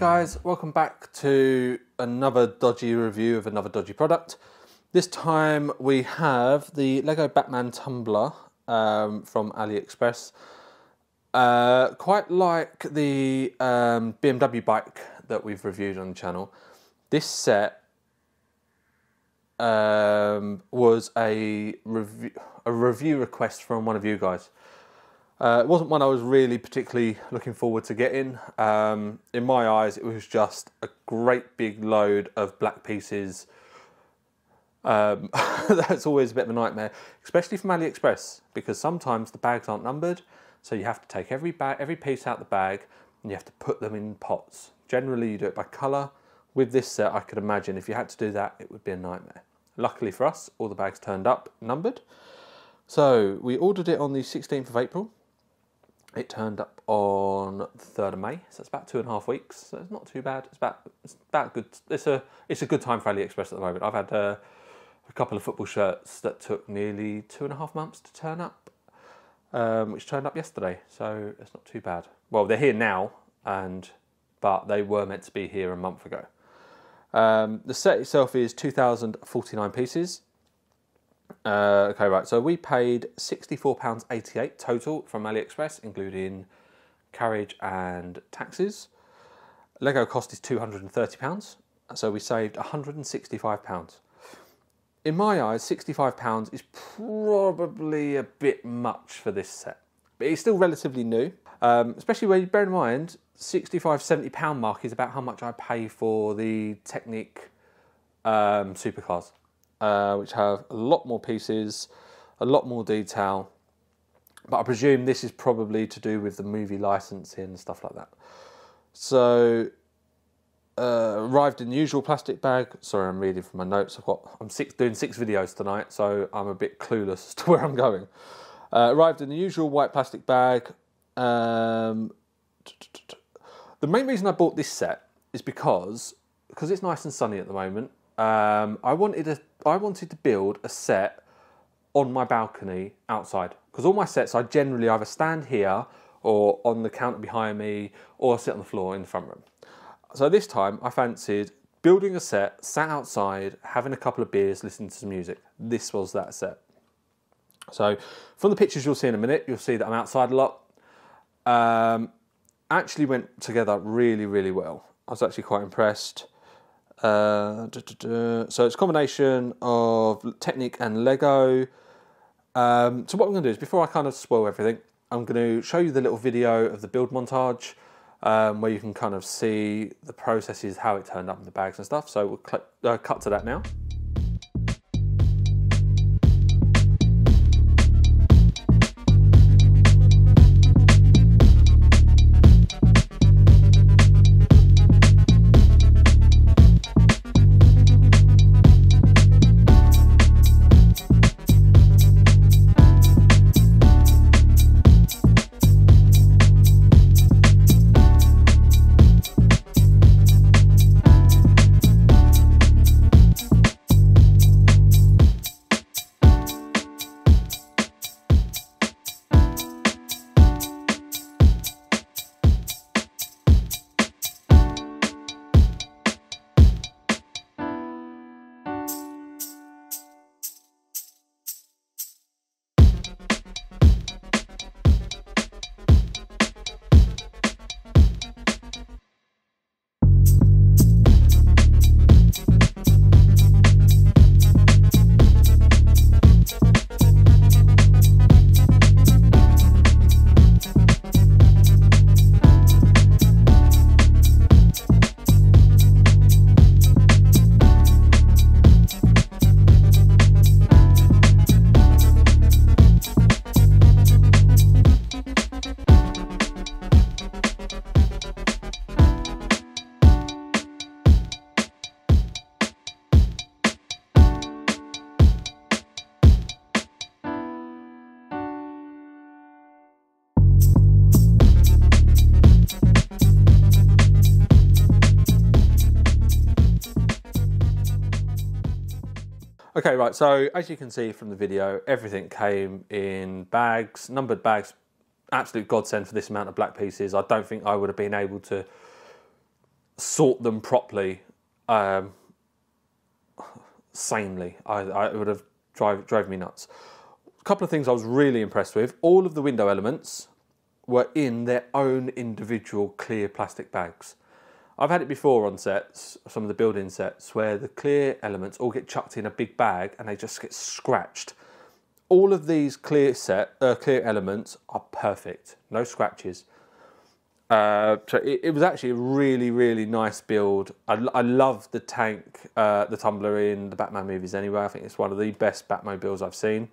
Guys, welcome back to another dodgy review of another dodgy product. This time we have the Lego Batman tumbler um, from AliExpress. Uh, quite like the um, BMW bike that we've reviewed on the channel. This set um, was a a review request from one of you guys. Uh, it wasn't one I was really particularly looking forward to getting. Um, in my eyes, it was just a great big load of black pieces. Um, that's always a bit of a nightmare, especially from AliExpress, because sometimes the bags aren't numbered, so you have to take every bag, every piece out the bag, and you have to put them in pots. Generally, you do it by colour. With this set, I could imagine if you had to do that, it would be a nightmare. Luckily for us, all the bags turned up numbered. So we ordered it on the 16th of April. It turned up on the third of May, so it's about two and a half weeks. So it's not too bad. It's about it's about good. It's a it's a good time for AliExpress at the moment. I've had uh, a couple of football shirts that took nearly two and a half months to turn up, um, which turned up yesterday. So it's not too bad. Well, they're here now, and but they were meant to be here a month ago. Um, the set itself is two thousand forty nine pieces. Uh, okay, right. So we paid £64.88 total from AliExpress, including carriage and taxes. Lego cost is £230, so we saved £165. In my eyes, £65 is probably a bit much for this set, but it's still relatively new, um, especially when you bear in mind, 65 £70 mark is about how much I pay for the Technic um, supercars uh, which have a lot more pieces, a lot more detail. But I presume this is probably to do with the movie licensing and stuff like that. So uh, arrived in the usual plastic bag. Sorry, I'm reading from my notes. I've got I'm six, doing six videos tonight, so I'm a bit clueless as to where I'm going. Uh, arrived in the usual white plastic bag. Um, the main reason I bought this set is because because it's nice and sunny at the moment. Um, I wanted a I wanted to build a set on my balcony outside because all my sets I generally either stand here or on the counter behind me or sit on the floor in the front room. So this time I fancied building a set, sat outside, having a couple of beers, listening to some music. This was that set. So from the pictures you'll see in a minute, you'll see that I'm outside a lot. Um, actually went together really, really well. I was actually quite impressed. Uh, duh, duh, duh. So it's a combination of Technic and Lego. Um, so what I'm going to do is, before I kind of spoil everything, I'm going to show you the little video of the build montage um, where you can kind of see the processes, how it turned up in the bags and stuff. So we'll uh, cut to that now. Okay, right, so as you can see from the video, everything came in bags, numbered bags, absolute godsend for this amount of black pieces. I don't think I would have been able to sort them properly, um, sanely, I, I would have drive drove me nuts. A couple of things I was really impressed with. All of the window elements were in their own individual clear plastic bags. I've had it before on sets, some of the building sets, where the clear elements all get chucked in a big bag and they just get scratched. All of these clear set, uh, clear elements are perfect, no scratches. Uh, so it, it, was actually a really, really nice build. I, I love the tank, uh, the tumbler in the Batman movies anyway. I think it's one of the best Batmobiles I've seen.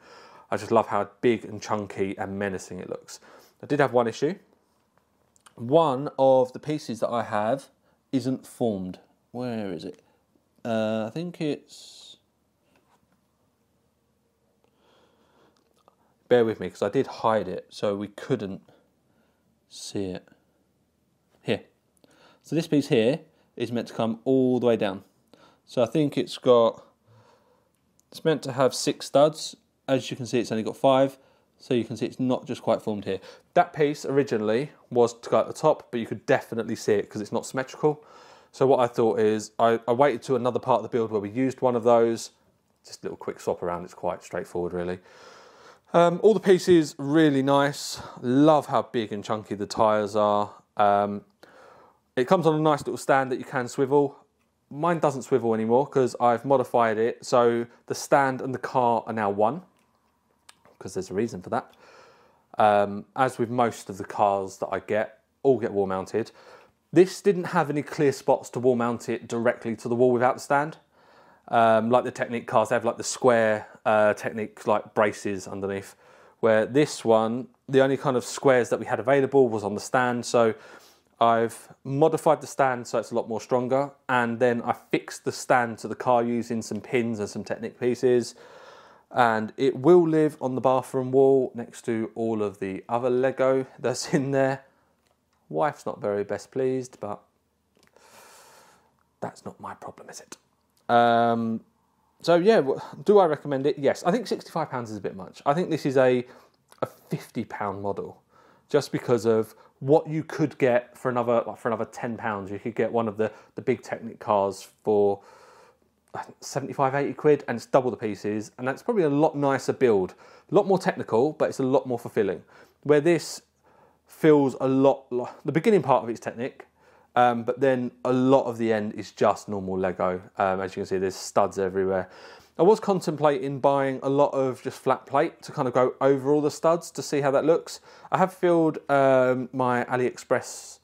I just love how big and chunky and menacing it looks. I did have one issue. One of the pieces that I have isn't formed. Where is it? Uh, I think it's. Bear with me because I did hide it so we couldn't see it. Here. So this piece here is meant to come all the way down. So I think it's got. It's meant to have six studs. As you can see, it's only got five. So you can see it's not just quite formed here. That piece originally was to go at the top, but you could definitely see it because it's not symmetrical. So what I thought is I, I, waited to another part of the build where we used one of those. Just a little quick swap around. It's quite straightforward, really. Um, all the pieces really nice. Love how big and chunky the tyres are. Um, it comes on a nice little stand that you can swivel. Mine doesn't swivel anymore because I've modified it. So the stand and the car are now one because there's a reason for that. Um, as with most of the cars that I get, all get wall mounted. This didn't have any clear spots to wall mount it directly to the wall without the stand. Um, like the Technic cars, they have like the square uh, Technic like braces underneath. Where this one, the only kind of squares that we had available was on the stand. So I've modified the stand so it's a lot more stronger, and then I fixed the stand to the car using some pins and some Technic pieces and it will live on the bathroom wall next to all of the other Lego that's in there. Wife's not very best pleased, but that's not my problem, is it? Um, so yeah, do I recommend it? Yes, I think £65 is a bit much. I think this is a a £50 model, just because of what you could get for another like for another £10. You could get one of the, the big Technic cars for 75, 80 quid, and it's double the pieces, and that's probably a lot nicer build. A lot more technical, but it's a lot more fulfilling. Where this feels a lot, the beginning part of it's Technic, um, but then a lot of the end is just normal Lego. Um, as you can see, there's studs everywhere. I was contemplating buying a lot of just flat plate to kind of go over all the studs to see how that looks. I have filled um, my AliExpress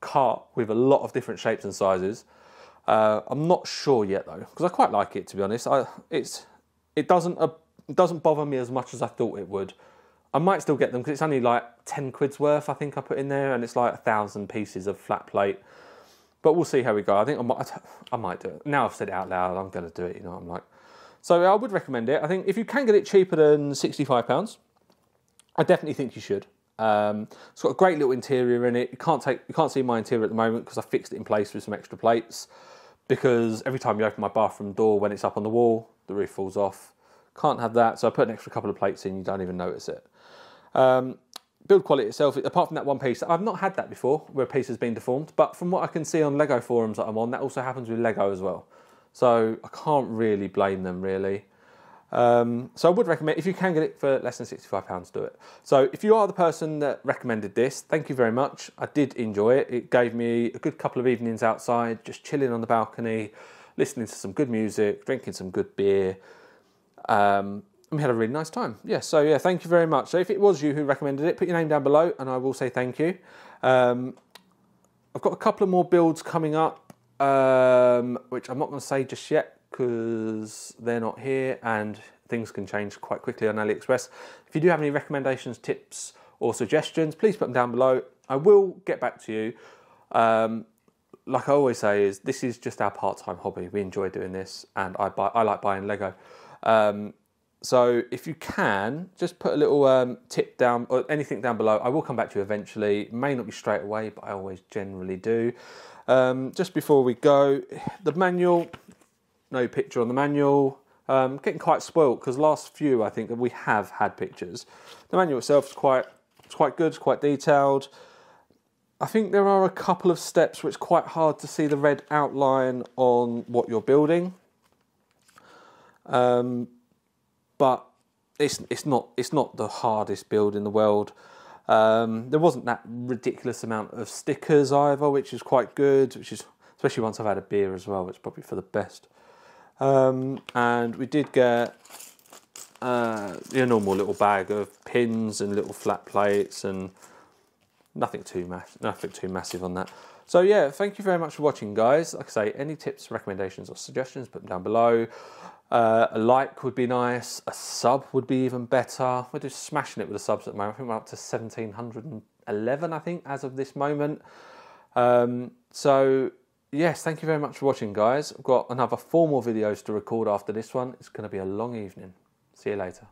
cart with a lot of different shapes and sizes. Uh, I'm not sure yet though, because I quite like it to be honest. I, it's it doesn't uh, it doesn't bother me as much as I thought it would. I might still get them because it's only like ten quid's worth. I think I put in there, and it's like a thousand pieces of flat plate. But we'll see how we go. I think I might I might do it. Now I've said it out loud, I'm going to do it. You know, I'm like. So I would recommend it. I think if you can get it cheaper than sixty five pounds, I definitely think you should. Um, it's got a great little interior in it. You can't take you can't see my interior at the moment because I fixed it in place with some extra plates because every time you open my bathroom door when it's up on the wall, the roof falls off. Can't have that, so I put an extra couple of plates in, you don't even notice it. Um, build quality itself, apart from that one piece, I've not had that before where a piece has been deformed, but from what I can see on Lego forums that I'm on, that also happens with Lego as well. So I can't really blame them really. Um, so I would recommend, if you can get it for less than £65, do it. So if you are the person that recommended this, thank you very much. I did enjoy it. It gave me a good couple of evenings outside, just chilling on the balcony, listening to some good music, drinking some good beer. Um, we had a really nice time. Yeah, so yeah, thank you very much. So if it was you who recommended it, put your name down below and I will say thank you. Um, I've got a couple of more builds coming up, um, which I'm not going to say just yet because they're not here and things can change quite quickly on AliExpress. If you do have any recommendations, tips, or suggestions, please put them down below. I will get back to you. Um, like I always say, is this is just our part-time hobby. We enjoy doing this, and I buy I like buying Lego. Um, so if you can, just put a little um, tip down or anything down below. I will come back to you eventually. May not be straight away, but I always generally do. Um, just before we go, the manual no picture on the manual. Um, getting quite spoilt because last few I think that we have had pictures. The manual itself is quite it's quite good, it's quite detailed. I think there are a couple of steps it's quite hard to see the red outline on what you're building. Um, but it's it's not it's not the hardest build in the world. Um, there wasn't that ridiculous amount of stickers either, which is quite good. Which is especially once I've had a beer as well, it's probably for the best. Um, and we did get uh, your normal little bag of pins and little flat plates and nothing too mass- nothing too massive on that. So yeah, thank you very much for watching, guys. Like I say, any tips, recommendations, or suggestions, put them down below. Uh, a like would be nice. A sub would be even better. We're just smashing it with the subs at the moment. I think we're up to 1711, I think, as of this moment. Um, so yes, thank you very much for watching, guys. I've got another four more videos to record after this one. It's going to be a long evening. See you later.